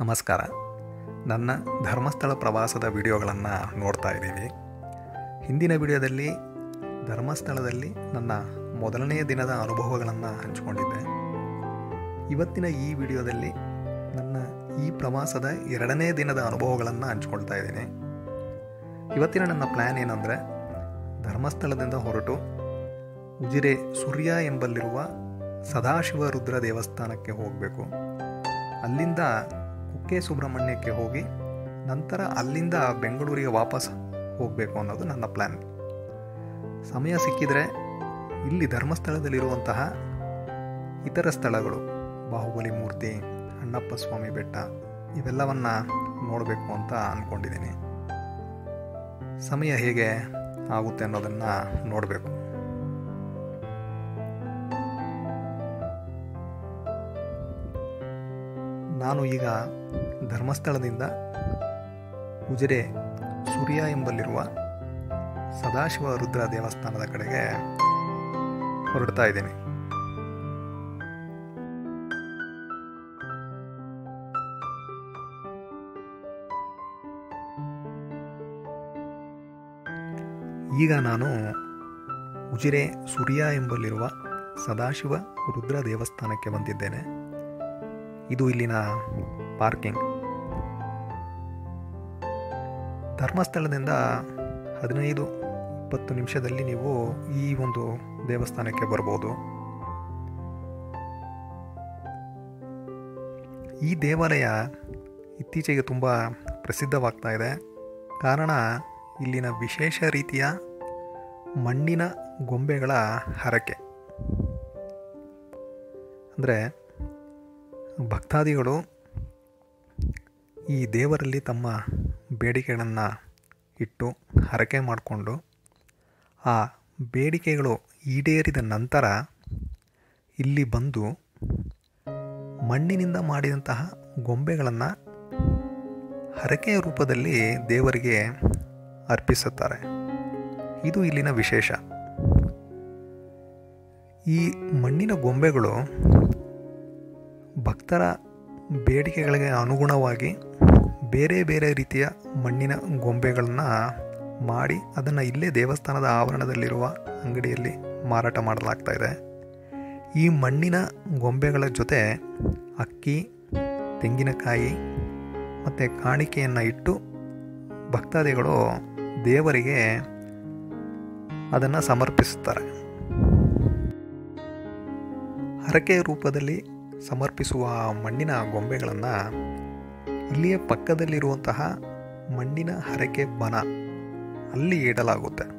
ನಮಸ್ಕಾರ. ನನ್ನ ಧರ್ಮಸ್ಥಳ ಪ್ರವಾಸದ ವಿಡಿಯೋಗಳನ್ನು ನೋಡ್ತಾ ಇದ್ದೀವಿ. ಹಿಂದಿನ ವಿಡಿಯೋದಲ್ಲಿ, ಧರ್ಮಸ್ಥಳದಲ್ಲಿ ನನ್ನ ಮೊದಲನೆಯ ದಿನದ ಅನುಭವಗಳನ್ನು ಹಂಚಿಕೊಂಡಿದ್ದೆ. ಇವತ್ತಿನ ಈ ವಿಡಿಯೋದಲ್ಲಿ ನನ್ನ ಈ ಪ್ರವಾಸದ ಎರಡನೇ ದಿನದ ಅನುಭವಗಳನ್ನು ಹಂಚ್ಕೊಳ್ತಾ ಇದ್ದೀನಿ. ಇವತ್ತಿನ ನನ್ನ ಪ್ಲ್ಯಾನ್ ಏನಂದರೆ, ಧರ್ಮಸ್ಥಳದಿಂದ ಹೊರಟು ಉಜಿರೆ ಸೂರ್ಯ ಎಂಬಲ್ಲಿರುವ ಸದಾಶಿವ ರುದ್ರ ದೇವಸ್ಥಾನಕ್ಕೆ ಹೋಗಬೇಕು. ಅಲ್ಲಿಂದ ಕುಕ್ಕೆ ಸುಬ್ರಹ್ಮಣ್ಯಕ್ಕೆ ಹೋಗಿ ನಂತರ ಅಲ್ಲಿಂದ ಬೆಂಗಳೂರಿಗೆ ವಾಪಸ್ ಹೋಗಬೇಕು ಅನ್ನೋದು ನನ್ನ ಪ್ಲ್ಯಾನ್ ಸಮಯ ಸಿಕ್ಕಿದರೆ ಇಲ್ಲಿ ಧರ್ಮಸ್ಥಳದಲ್ಲಿರುವಂತಹ ಇತರ ಸ್ಥಳಗಳು, ಬಾಹುಬಲಿ ಮೂರ್ತಿ, ಅಣ್ಣಪ್ಪ ಸ್ವಾಮಿ ಬೆಟ್ಟ, ಇವೆಲ್ಲವನ್ನು ನೋಡಬೇಕು ಅಂತ ಅಂದ್ಕೊಂಡಿದ್ದೀನಿ ಸಮಯ ಹೇಗೆ ಆಗುತ್ತೆ ಅನ್ನೋದನ್ನು ನೋಡಬೇಕು. ನಾನು ಈಗ ಧರ್ಮಸ್ಥಳದಿಂದ ಉಜಿರೆ ಸೂರ್ಯ ಎಂಬಲ್ಲಿರುವ ಸದಾಶಿವ ರುದ್ರ ದೇವಸ್ಥಾನದ ಕಡೆಗೆ ಹೊರಡ್ತಾ ಇದ್ದೀನಿ. ಈಗ ನಾನು ಉಜಿರೆ ಸೂರ್ಯ ಎಂಬಲ್ಲಿರುವ ಸದಾಶಿವ ರುದ್ರ ದೇವಸ್ಥಾನಕ್ಕೆ ಬಂದಿದ್ದೇನೆ. ಇದು ಇಲ್ಲಿನ ಪಾರ್ಕಿಂಗ್. ಧರ್ಮಸ್ಥಳದಿಂದ ಹದಿನೈದು ಇಪ್ಪತ್ತು ನಿಮಿಷದಲ್ಲಿ ನೀವು ಈ ಒಂದು ದೇವಸ್ಥಾನಕ್ಕೆ ಬರ್ಬೋದು. ಈ ದೇವಾಲಯ ಇತ್ತೀಚೆಗೆ ತುಂಬ ಪ್ರಸಿದ್ಧವಾಗ್ತಾ ಇದೆ. ಕಾರಣ ಇಲ್ಲಿನ ವಿಶೇಷ ರೀತಿಯ ಮಣ್ಣಿನ ಗೊಂಬೆಗಳ ಹರಕೆ. ಅಂದರೆ ಭಕ್ತಾದಿಗಳು ಈ ದೇವರಲ್ಲಿ ತಮ್ಮ ಬೇಡಿಕೆಗಳನ್ನು ಇಟ್ಟು ಹರಕೆ ಮಾಡಿಕೊಂಡು ಆ ಬೇಡಿಕೆಗಳು ಈಡೇರಿದ ನಂತರ ಇಲ್ಲಿ ಬಂದು ಮಣ್ಣಿನಿಂದ ಮಾಡಿದಂತಹ ಗೊಂಬೆಗಳನ್ನು ಹರಕೆಯ ರೂಪದಲ್ಲಿ ದೇವರಿಗೆ ಅರ್ಪಿಸುತ್ತಾರೆ. ಇದು ಇಲ್ಲಿನ ವಿಶೇಷ. ಈ ಮಣ್ಣಿನ ಗೊಂಬೆಗಳು ಭಕ್ತರ ಬೇಡಿಕೆಗಳಿಗೆ ಅನುಗುಣವಾಗಿ ಬೇರೆ ಬೇರೆ ರೀತಿಯ ಮಣ್ಣಿನ ಗೊಂಬೆಗಳನ್ನು ಮಾಡಿ ಅದನ್ನು ಇಲ್ಲೇ ದೇವಸ್ಥಾನದ ಆವರಣದಲ್ಲಿರುವ ಅಂಗಡಿಯಲ್ಲಿ ಮಾರಾಟ ಮಾಡಲಾಗ್ತಾ ಇದೆ. ಈ ಮಣ್ಣಿನ ಗೊಂಬೆಗಳ ಜೊತೆ ಅಕ್ಕಿ, ತೆಂಗಿನಕಾಯಿ ಮತ್ತು ಕಾಣಿಕೆಯನ್ನು ಇಟ್ಟು ಭಕ್ತಾದಿಗಳು ದೇವರಿಗೆ ಅದನ್ನು ಸಮರ್ಪಿಸುತ್ತಾರೆ. ಹರಕೆ ರೂಪದಲ್ಲಿ ಸಮರ್ಪಿಸುವ ಮಣ್ಣಿನ ಗೊಂಬೆಗಳನ್ನು ಇಲ್ಲಿಯ ಪಕ್ಕದಲ್ಲಿರುವಂತಹ ಮಣ್ಣಿನ ಹರಕೆ ಬನ ಅಲ್ಲಿ ಇಡಲಾಗುತ್ತೆ.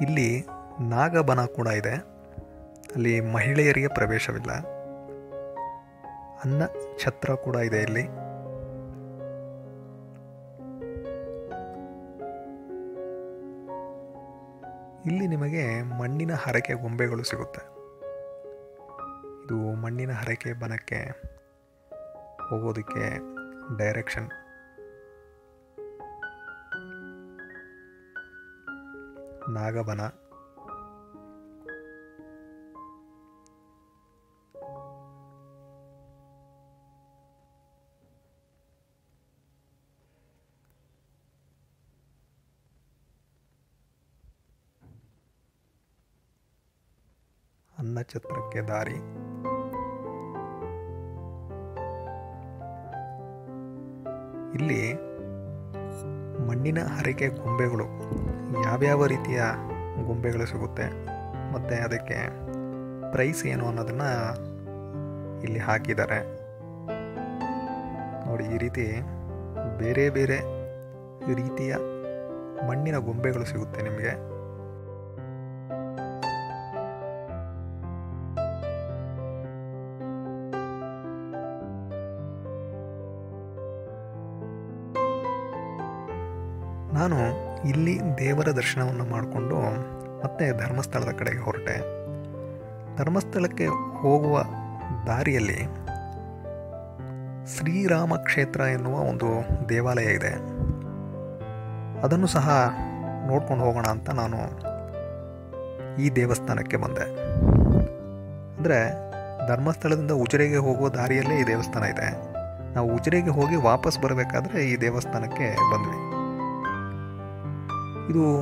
ಇಲ್ಲಿ ನಾಗಬನ ಕೂಡ ಇದೆ. ಅಲ್ಲಿ ಮಹಿಳೆಯರಿಗೆ ಪ್ರವೇಶವಿಲ್ಲ. ಅನ್ನ ಛತ್ರ ಕೂಡ ಇದೆ ಇಲ್ಲಿ. ಇಲ್ಲಿ ನಿಮಗೆ ಮಣ್ಣಿನ ಹರಕೆ ಗೊಂಬೆಗಳು ಸಿಗುತ್ತೆ. ಇದು ಮಣ್ಣಿನ ಹರಕೆ ಬನಕ್ಕೆ ಹೋಗೋದಕ್ಕೆ ಡೈರೆಕ್ಷನ್ ನಾಗಬನ. ಅನ್ನಚಿತ್ರಕ್ಕೆ ದಾರಿ. ಇಲ್ಲಿ ಮಣ್ಣಿನ ಹರಕೆ ಗೊಂಬೆಗಳು ಯಾವ್ಯಾವ ರೀತಿಯ ಗೊಂಬೆಗಳು ಸಿಗುತ್ತೆ? ಮತ್ತು ಅದಕ್ಕೆ ಪ್ರೈಸ್ ಏನು ಅನ್ನೋದನ್ನು ಇಲ್ಲಿ ಹಾಕಿದ್ದಾರೆ. ನೋಡಿ, ಈ ರೀತಿ ಬೇರೆ ಬೇರೆ ರೀತಿಯ ಮಣ್ಣಿನ ಗೊಂಬೆಗಳು ಸಿಗುತ್ತೆ ನಿಮಗೆ. ನಾನು ಇಲ್ಲಿ ದೇವರ ದರ್ಶನವನ್ನು ಮಾಡಿಕೊಂಡು ಮತ್ತೆ ಧರ್ಮಸ್ಥಳದ ಕಡೆಗೆ ಹೊರಟೆ. ಧರ್ಮಸ್ಥಳಕ್ಕೆ ಹೋಗುವ ದಾರಿಯಲ್ಲಿ ಶ್ರೀರಾಮ ಕ್ಷೇತ್ರ ಎನ್ನುವ ಒಂದು ದೇವಾಲಯ ಇದೆ. ಅದನ್ನು ಸಹ ನೋಡ್ಕೊಂಡು ಹೋಗೋಣ ಅಂತ ನಾನು ಈ ದೇವಸ್ಥಾನಕ್ಕೆ ಬಂದೆ. ಅಂದರೆ ಧರ್ಮಸ್ಥಳದಿಂದ ಉಜಿರೆಗೆ ಹೋಗುವ ದಾರಿಯಲ್ಲೇ ಈ ದೇವಸ್ಥಾನ ಇದೆ. ನಾವು ಉಜಿರೆಗೆ ಹೋಗಿ ವಾಪಸ್ ಬರಬೇಕಾದ್ರೆ ಈ ದೇವಸ್ಥಾನಕ್ಕೆ ಬಂದ್ವಿ. ಇದು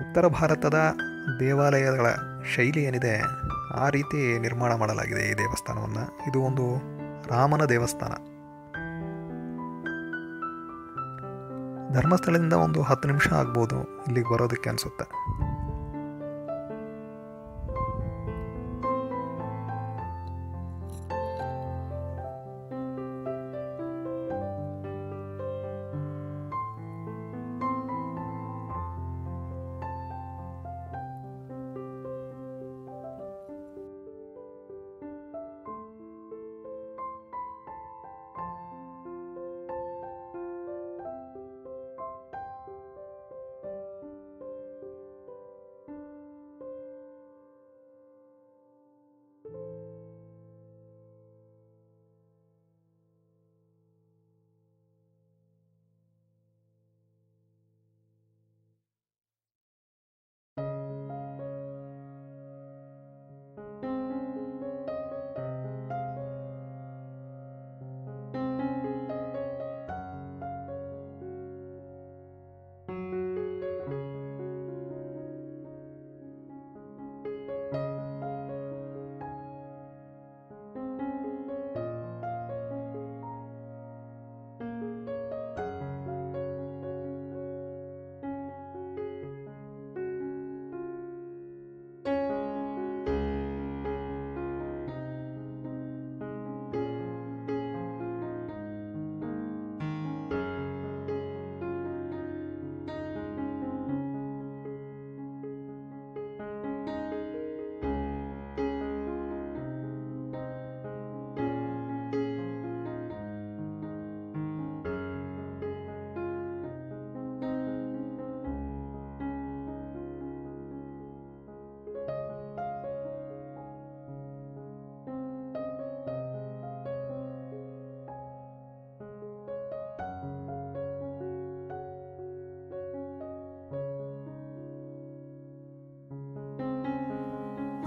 ಉತ್ತರ ಭಾರತದ ದೇವಾಲಯಗಳ ಶೈಲಿ ಏನಿದೆ, ಆ ರೀತಿ ನಿರ್ಮಾಣ ಮಾಡಲಾಗಿದೆ ಈ ದೇವಸ್ಥಾನವನ್ನು. ಇದು ಒಂದು ರಾಮನ ದೇವಸ್ಥಾನ. ಧರ್ಮಸ್ಥಳದಿಂದ ಒಂದು ಹತ್ತು ನಿಮಿಷ ಆಗ್ಬೋದು ಇಲ್ಲಿಗೆ ಬರೋದಕ್ಕೆ ಅನಿಸುತ್ತೆ.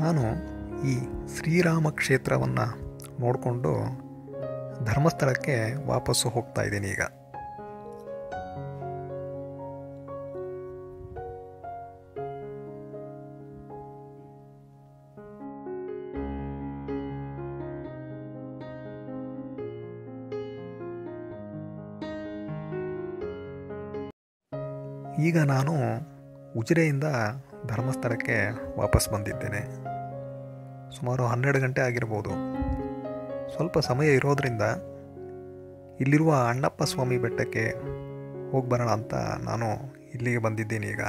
ನಾನು ಈ ಶ್ರೀರಾಮ ಕ್ಷೇತ್ರವನ್ನು ನೋಡಿಕೊಂಡು ಧರ್ಮಸ್ಥಳಕ್ಕೆ ವಾಪಸ್ಸು ಹೋಗ್ತಾ ಇದ್ದೀನಿ ಈಗ. ಈಗ ನಾನು ಉಜಿರೆಯಿಂದ ಧರ್ಮಸ್ಥಳಕ್ಕೆ ವಾಪಸ್ ಬಂದಿದ್ದೇನೆ. ಸುಮಾರು ಹನ್ನೆರಡು ಗಂಟೆ ಆಗಿರ್ಬೋದು. ಸ್ವಲ್ಪ ಸಮಯ ಇರೋದರಿಂದ ಇಲ್ಲಿರುವ ಅಣ್ಣಪ್ಪ ಸ್ವಾಮಿ ಬೆಟ್ಟಕ್ಕೆ ಹೋಗಿ ಬರೋಣ ಅಂತ ನಾನು ಇಲ್ಲಿಗೆ ಬಂದಿದ್ದೀನಿ ಈಗ.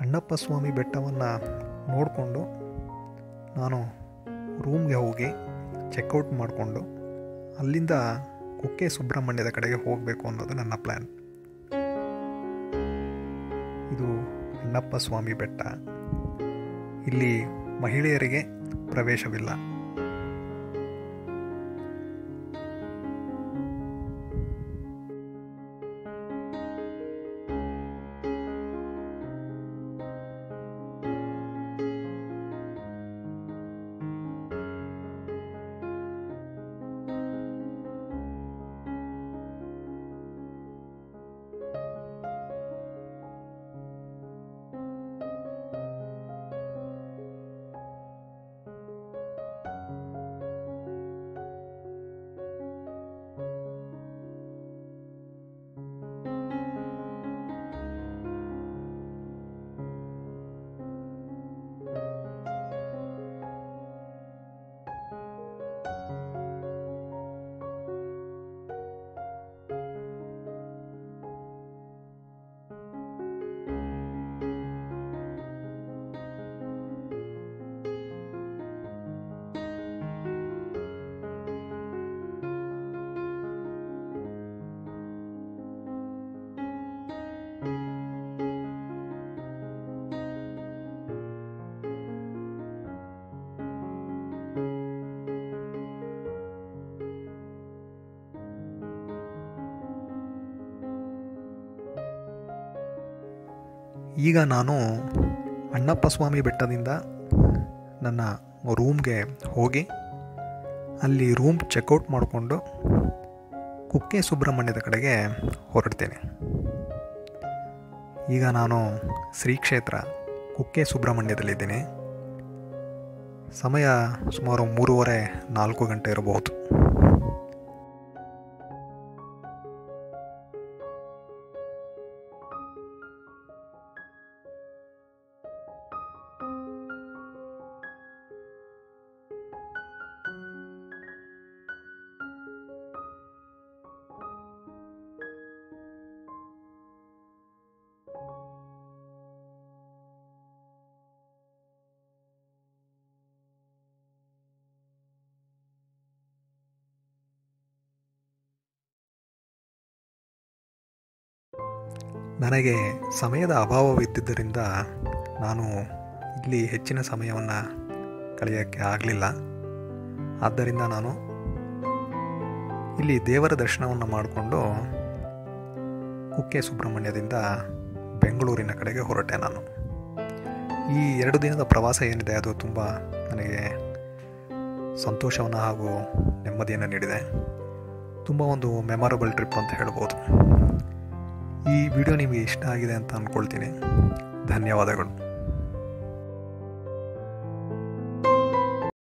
ಅಣ್ಣಪ್ಪ ಸ್ವಾಮಿ ಬೆಟ್ಟವನ್ನು ನೋಡಿಕೊಂಡು ನಾನು ರೂಮ್ಗೆ ಹೋಗಿ ಚೆಕ್ಔಟ್ ಮಾಡಿಕೊಂಡು ಅಲ್ಲಿಂದ ಕುಕ್ಕೆ ಸುಬ್ರಹ್ಮಣ್ಯದ ಕಡೆಗೆ ಹೋಗಬೇಕು ಅನ್ನೋದು ನನ್ನ ಪ್ಲ್ಯಾನ್ ಇದು ಅಣ್ಣಪ್ಪ ಸ್ವಾಮಿ ಬೆಟ್ಟ. ಇಲ್ಲಿ ಮಹಿಳೆಯರಿಗೆ ಪ್ರವೇಶವಿಲ್ಲ. ಈಗ ನಾನು ಅಣ್ಣಪ್ಪ ಸ್ವಾಮಿ ಬೆಟ್ಟದಿಂದ ನನ್ನ ರೂಮ್ಗೆ ಹೋಗಿ ಅಲ್ಲಿ ರೂಮ್ ಚೆಕ್ಔಟ್ ಮಾಡಿಕೊಂಡು ಕುಕ್ಕೆ ಸುಬ್ರಹ್ಮಣ್ಯದ ಕಡೆಗೆ ಹೊರಡ್ತೇನೆ. ಈಗ ನಾನು ಶ್ರೀ ಕ್ಷೇತ್ರ ಕುಕ್ಕೆ ಸುಬ್ರಹ್ಮಣ್ಯದಲ್ಲಿದ್ದೀನಿ. ಸಮಯ ಸುಮಾರು ಮೂರುವರೆ ನಾಲ್ಕು ಗಂಟೆ ಇರಬಹುದು. ನನಗೆ ಸಮಯದ ಅಭಾವವಿದ್ದುದರಿಂದ ನಾನು ಇಲ್ಲಿ ಹೆಚ್ಚಿನ ಸಮಯವನ್ನು ಕಳೆಯೋಕ್ಕೆ ಆಗಲಿಲ್ಲ. ಆದ್ದರಿಂದ ನಾನು ಇಲ್ಲಿ ದೇವರ ದರ್ಶನವನ್ನು ಮಾಡಿಕೊಂಡು ಕುಕ್ಕೆ ಸುಬ್ರಹ್ಮಣ್ಯದಿಂದ ಬೆಂಗಳೂರಿನ ಕಡೆಗೆ ಹೊರಟೆ ನಾನು. ಈ ಎರಡು ದಿನದ ಪ್ರವಾಸ ಏನಿದೆ ಅದು ತುಂಬ ನನಗೆ ಸಂತೋಷವನ್ನು ಹಾಗೂ ನೆಮ್ಮದಿಯನ್ನು ನೀಡಿದೆ. ತುಂಬ ಒಂದು ಮೆಮೊರಬಲ್ ಟ್ರಿಪ್ ಅಂತ ಹೇಳ್ಬೋದು. ಈ ವಿಡಿಯೋ ನಿಮಗೆ ಇಷ್ಟ ಆಗಿದೆ ಅಂತ ಅಂದ್ಕೊಳ್ತೀನಿ. ಧನ್ಯವಾದಗಳು.